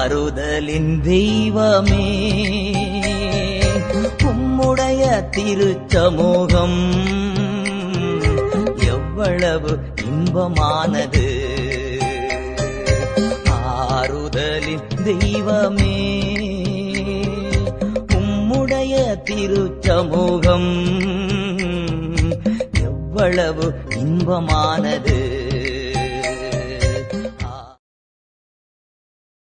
ஆறுதலின் தெய்வமே உம்முடைய திருச்சமூகம். எவ்வளவு இன்பமானது. ஆறுதலின் தெய்வமே உம்முடைய திருச்சமூகம். எவ்வளவு இன்பமானது.